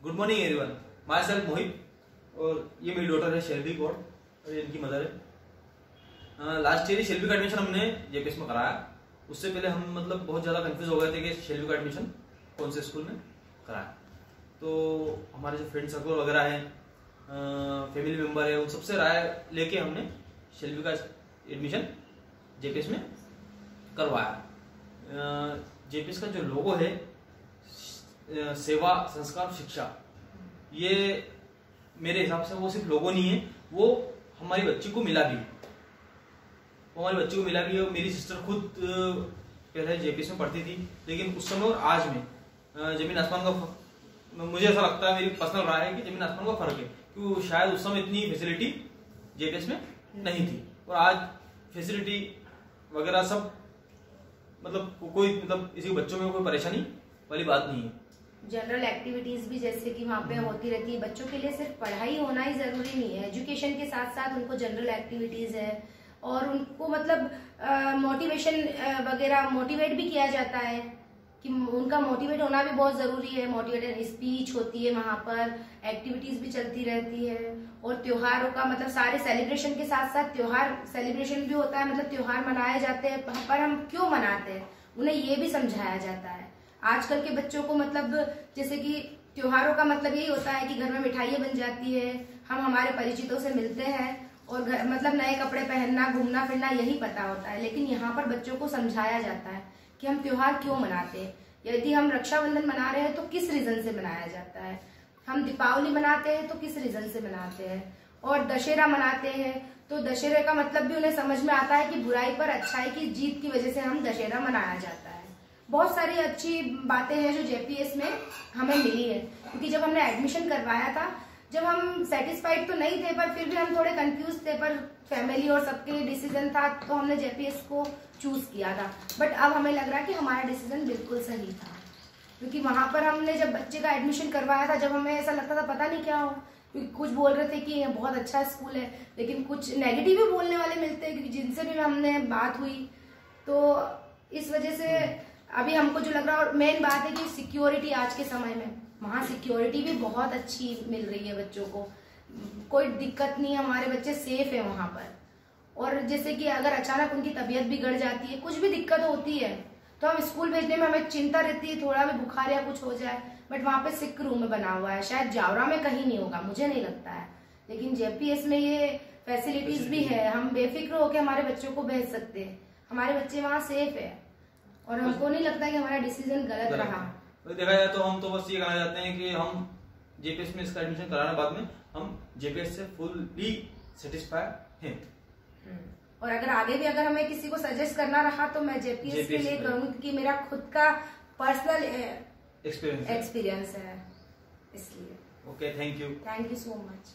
Good morning everyone myself Mohit और ये मेरी डॉटर है शेल्वी कौर और इनकी मदर है। लास्ट ईयर ही शेल्वी का एडमिशन हमने जेपीएस में कराया। उससे पहले हम मतलब बहुत ज़्यादा कंफ्यूज हो गए थे कि शेल्वी का एडमिशन कौन से स्कूल में कराया। तो हमारे जो फ्रेंड सर्कल वगैरह हैं फैमिली मेंबर है, उन सबसे राय लेके हमने शेल्वी का एडमिशन जेपीएस में करवाया। जेपीएस का जो लोगो है सेवा, संस्कार, शिक्षा। ये मेरे हिसाब से वो सिर्फ़ लोगों नहीं है, वो हमारी बच्ची को मिला भी वो हमारी बच्ची को मिला भी है मेरी सिस्टर खुद पहले जेपीएस में पढ़ती थी, लेकिन उस समय और आज में ज़मीन आसमान का मुझे ऐसा लगता है, मेरी पर्सनल राय है कि ज़मीन आसमान का फ़र्क है क्योंकि शायद उस समय इतनी फैसिलिटी जेपीएस में नहीं थी। और आज फैसिलिटी वगैरह सब मतलब कोई मतलब इसी बच्चों में कोई परेशानी वाली बात नहीं है। जनरल एक्टिविटीज़ भी जैसे कि वहाँ पे हम्म। होती रहती है। बच्चों के लिए सिर्फ़ पढ़ाई होना ही ज़रूरी नहीं है। एजुकेशन के साथ साथ उनको जनरल एक्टिविटीज़ है। और उनको मतलब मोटिवेशन वगैरह मोटिवेट भी किया जाता है कि उनका मोटिवेट होना भी बहुत ज़रूरी है। मोटिवेटेड स्पीच होती है वहाँ पर एक्टिविटीज़ भी चलती रहती है। और त्योहारों का मतलब सारे सेलिब्रेशन के साथ साथ त्योहार सेलिब्रेशन भी होता है। मतलब त्योहार मनाए जाते हैं पर हम क्यों मनाते हैं? उन्हें ये भी समझाया जाता है। आजकल के बच्चों को मतलब जैसे कि त्योहारों का मतलब यही होता है कि घर में मिठाइयाँ बन जाती है, हम हमारे परिचितों से मिलते हैं और घर मतलब नए कपड़े पहनना, घूमना, फिरना यही पता होता है। लेकिन यहाँ पर बच्चों को समझाया जाता है कि हम त्योहार क्यों मनाते हैं। यदि हम रक्षाबंधन मना रहे हैं तो किस रीजन से मनाया जाता है? हम दीपावली मनाते हैं तो किस रीजन से मनाते हैं? और दशहरा मनाते हैं तो दशहरे का मतलब भी उन्हें समझ में आता है कि बुराई पर अच्छाई की जीत की वजह से हम दशहरा मनाया जाता है। बहुत सारी अच्छी बातें हैं जो जेपीएस में हमें मिली है। क्योंकि जब हमने एडमिशन करवाया था, जब हम सेटिस्फाइड तो नहीं थे, पर फिर भी हम थोड़े कंफ्यूज थे, पर फैमिली और सबके डिसीज़न था तो हमने जेपीएस को चूज़ किया था। बट अब हमें लग रहा है कि हमारा डिसीज़न बिल्कुल सही था। क्योंकि वहाँ पर हमने जब बच्चे का एडमिशन करवाया था, जब हमें ऐसा लगता था, पता नहीं क्या हो क्योंकि कुछ बोल रहे थे कि ये बहुत अच्छा स्कूल है, लेकिन कुछ नेगेटिव भी बोलने वाले मिलते हैं, क्योंकि जिनसे भी हमने बात हुई तो इस वजह से अभी हमको जो लग रहा है और मेन बात है कि सिक्योरिटी आज के समय में वहाँ सिक्योरिटी भी बहुत अच्छी मिल रही है बच्चों को। कोई दिक्कत नहीं है हमारे बच्चे सेफ़ है वहाँ पर। और जैसे कि अगर अचानक उनकी तबीयत बिगड़ जाती है कुछ भी दिक्कत होती है तो हम स्कूल भेजने में हमें चिंता रहती है थोड़ा भी बुखार या कुछ हो जाए बट वहाँ पे सिक रूम में बना हुआ है। शायद जावरा में कहीं नहीं होगा मुझे नहीं लगता है। लेकिन जेपीएस में ये फैसिलिटीज़ भी है हम बेफिक्र होकर हमारे बच्चों को भेज सकते हैं। हमारे बच्चे वहाँ सेफ़ है। और हमको नहीं लगता कि हमारा डिसीज़न गलत रहा। तो देखा जाए तो हम तो बस ये कहना चाहते हैं कि हम जेपीएस में इसका एडमिशन कराने बाद में हम जेपीएस से फुल्ली सेटिस्फाई हैं। हम्म। और अगर आगे भी अगर हमें किसी को सजेस्ट करना रहा तो मैं जेपीएस के लिए करूँगी क्योंकि मेरा खुद का पर्सनल एक्सपीरियंस एक्सपीरियंस है। इसलिए। Okay thank you thank you so much